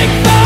make